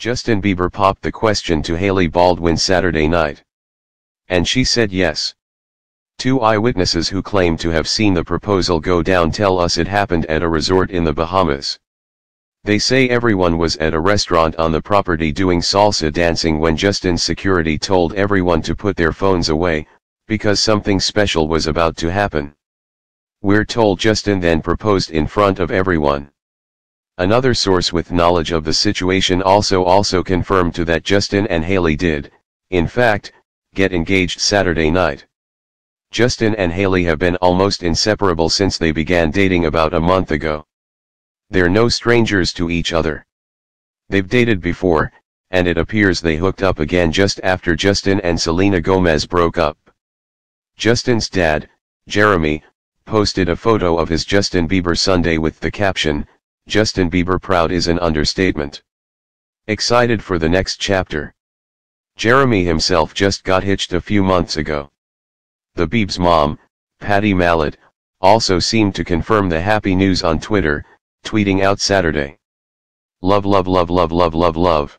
Justin Bieber popped the question to Hailey Baldwin Saturday night. And she said yes. Two eyewitnesses who claim to have seen the proposal go down tell us it happened at a resort in the Bahamas. They say everyone was at a restaurant on the property doing salsa dancing when Justin's security told everyone to put their phones away, because something special was about to happen. We're told Justin then proposed in front of everyone. Another source with knowledge of the situation also also confirmed to that Justin and Hailey did, in fact, get engaged Saturday night. Justin and Hailey have been almost inseparable since they began dating about a month ago. They're no strangers to each other. They've dated before, and it appears they hooked up again just after Justin and Selena Gomez broke up. Justin's dad, Jeremy, posted a photo of his Justin Bieber Sunday with the caption, Justin Bieber proud is an understatement. Excited for the next chapter. Jeremy himself just got hitched a few months ago. The Biebs mom, Pattie Mallette, also seemed to confirm the happy news on Twitter, tweeting out Saturday. Love love love love love love love.